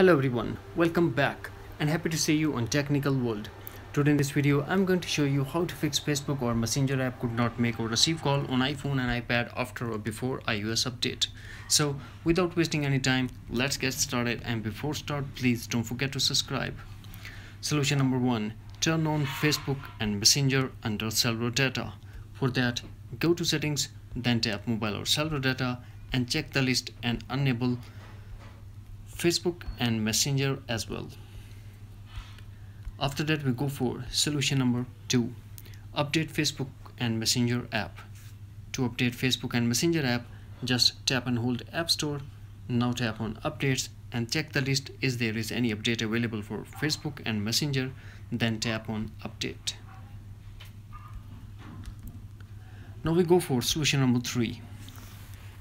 Hello everyone, welcome back and happy to see you on Technical World. Today in this video, I'm going to show you how to fix Facebook or Messenger app could not make or receive call on iPhone and iPad after or before iOS update. So without wasting any time, let's get started and before start, please don't forget to subscribe. Solution number one, turn on Facebook and Messenger under cellular data. For that, go to settings, then tap mobile or cellular data and check the list and enable Facebook and Messenger as well. After that we go for solution number 2. Update Facebook and Messenger app. To update Facebook and Messenger app, just tap and hold App Store. Now tap on updates and check the list is there is any update available for Facebook and Messenger then tap on update. Now we go for solution number 3.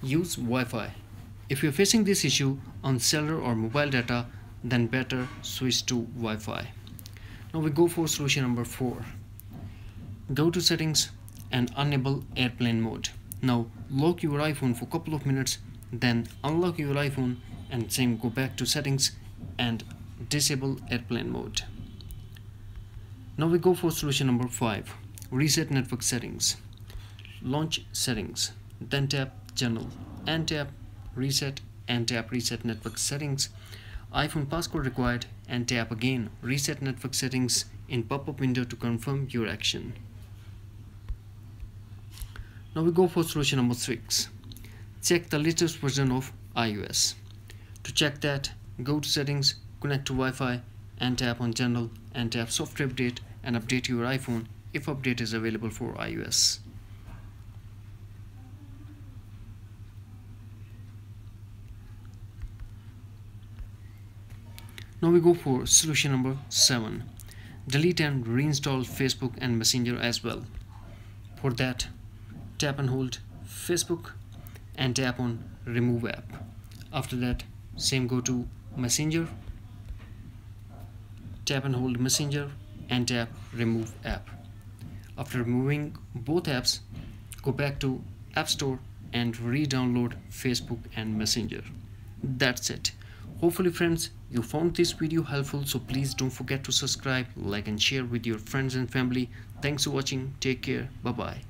Use Wi-Fi if you're facing this issue on cellular or mobile data, then better switch to Wi-Fi. Now we go for solution number 4. Go to settings and enable airplane mode. Now lock your iPhone for a couple of minutes, then unlock your iPhone and same go back to settings and disable airplane mode. Now we go for solution number 5. Reset network settings. Launch settings, then tap general and tap reset and tap reset network settings. iphone passcode required and tap again. Reset network settings in pop-up window to confirm your action. Now we go for solution number six. Check the latest version of ios. To check that go to settings connect to wi-fi and tap on general and tap software update and update your iphone if update is available for ios Now we go for solution number 7. Delete and reinstall Facebook and Messenger as well. For that, tap and hold Facebook and tap on remove app. After that, same go to Messenger, tap and hold Messenger and tap remove app. After removing both apps, go back to App Store and re-download Facebook and Messenger. That's it. Hopefully friends, you found this video helpful so please don't forget to subscribe, like and share with your friends and family. Thanks for watching. Take care. Bye bye.